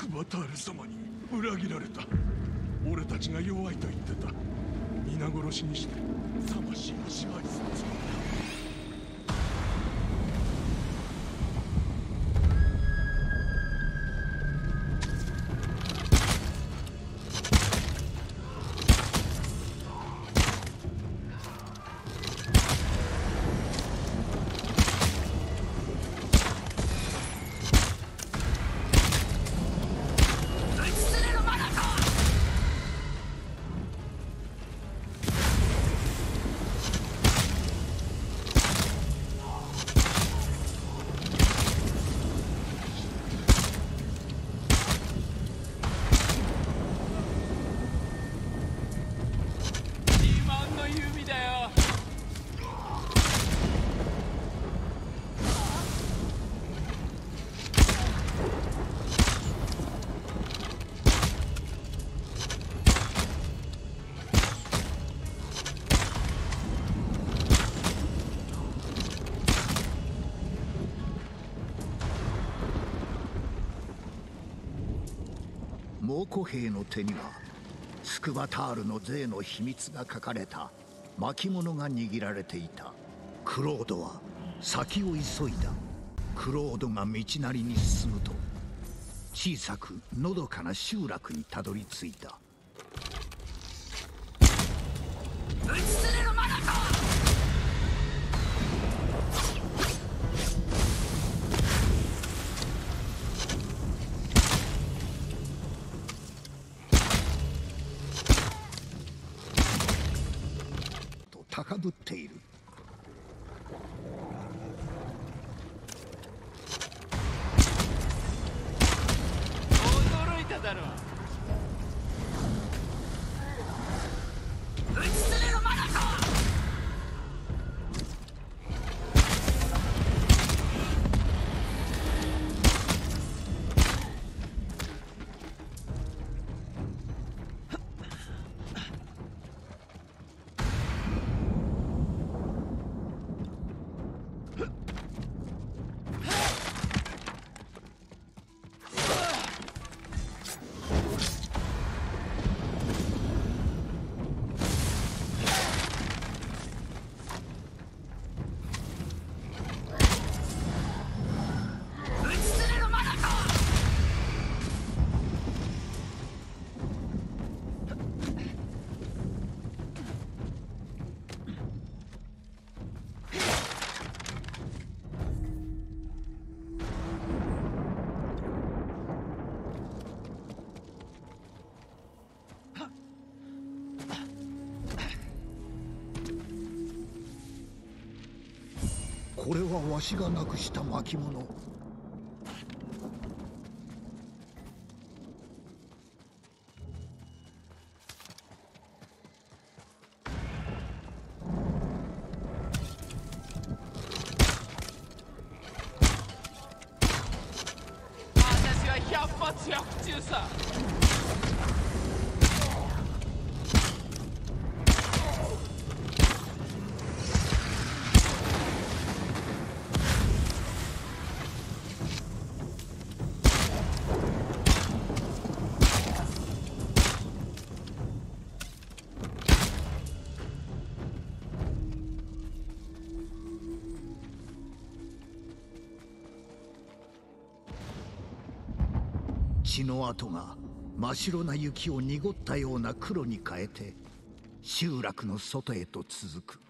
クバタール様に裏切られた。俺たちが弱いと言ってた。皆殺しにして魂を支配するつもりだ猛虎兵の手にはスクバタールの税の秘密が書かれた巻物が握られていた。クロードは先を急いだ。クロードが道なりに進むと小さくのどかな集落にたどり着いた。と高ぶっている aduteiro. これはわしがなくした巻物。私は百発百中さ。血の跡が真っ白な雪を濁ったような黒に変えて集落の外へと続く。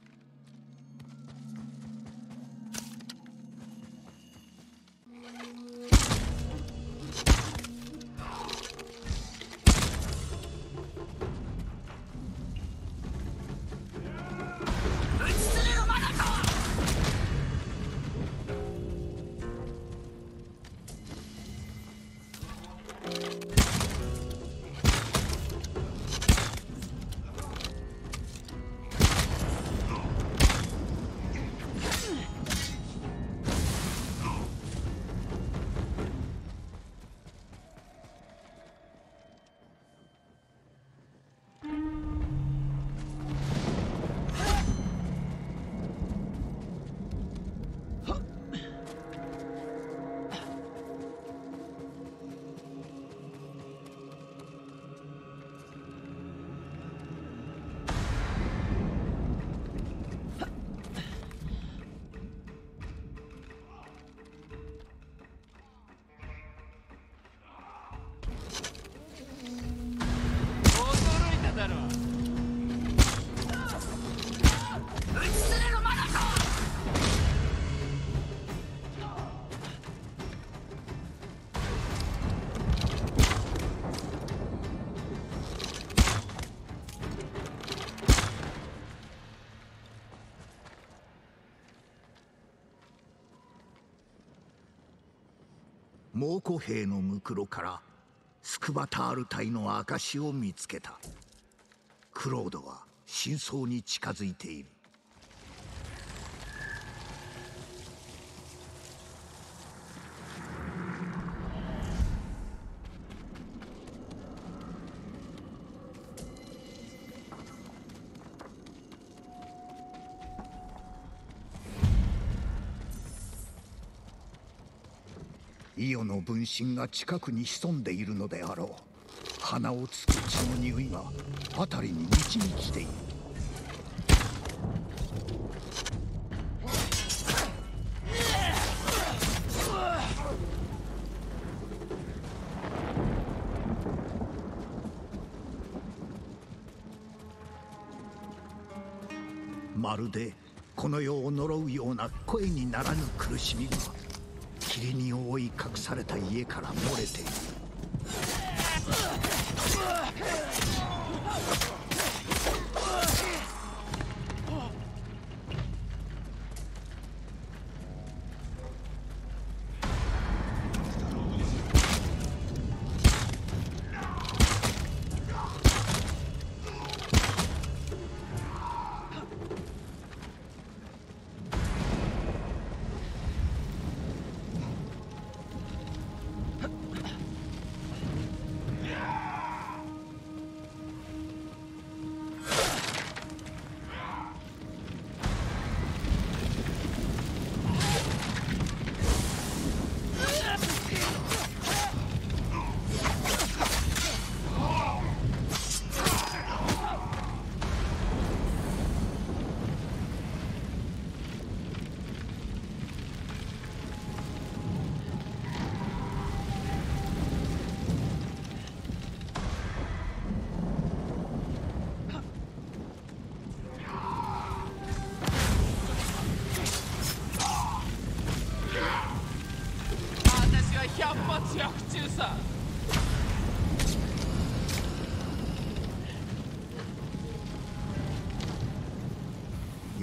猛虎兵のムクロからスクバタール隊の証を見つけた。クロードは真相に近づいている。イオの分身が近くに潜んでいるのであろう鼻をつく血の匂いが辺りに満ち満ちている。まるでこの世を呪うような声にならぬ苦しみが。霧に覆い隠された家から漏れている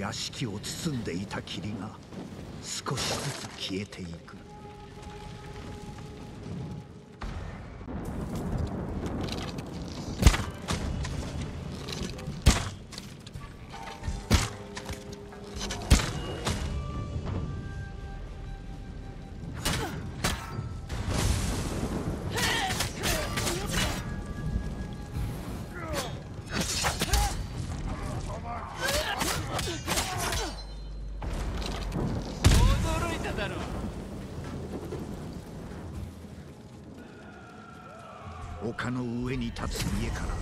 屋敷を包んでいた霧が少しずつ消えていく。丘の上に立つ家から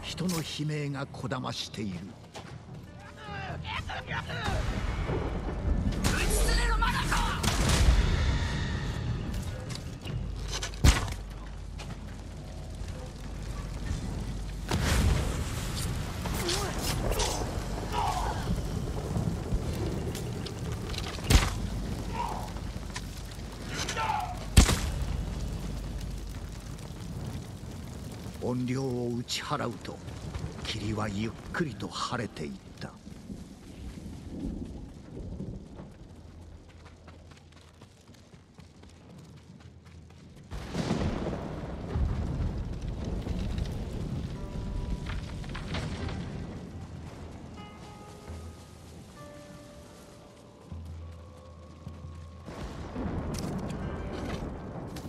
人の悲鳴がこだましている。怨霊を打ち払うと霧はゆっくりと晴れていった。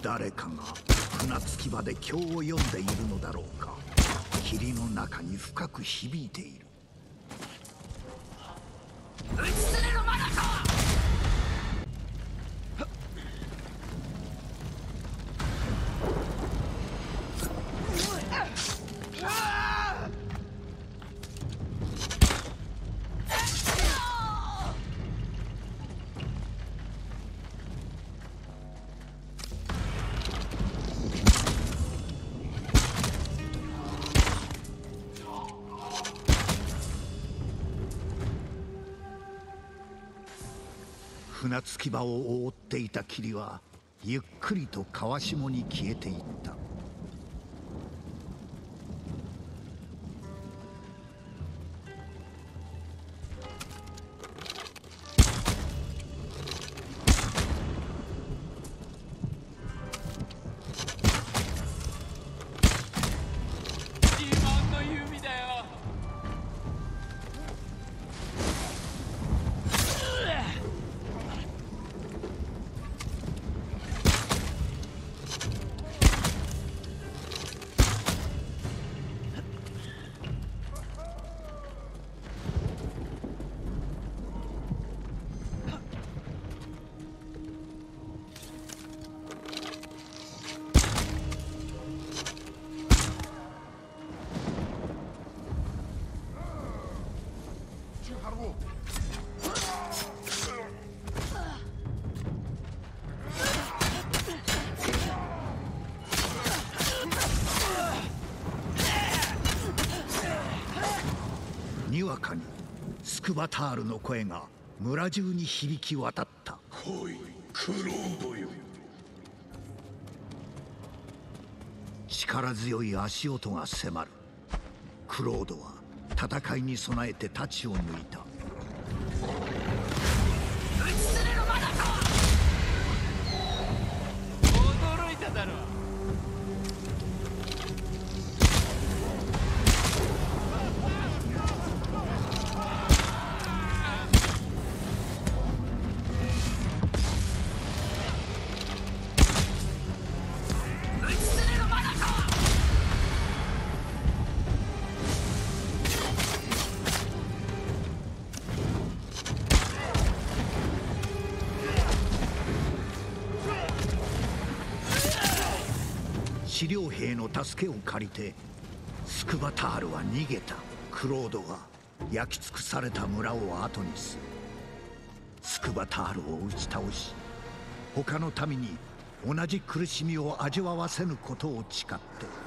誰かが船着き場で経を読んでいるのだろうか。霧の中に深く響いている。船着き場を覆っていた霧はゆっくりと川下に消えていった。クバタールの声が村中に響き渡った。来いクロードよ力強い足音が迫る。クロードは戦いに備えて太刀を抜いた治療兵の助けを借りてスクバタールは逃げたクロードが焼き尽くされた村を後にする。スクバタールを打ち倒し他の民に同じ苦しみを味わわせぬことを誓って。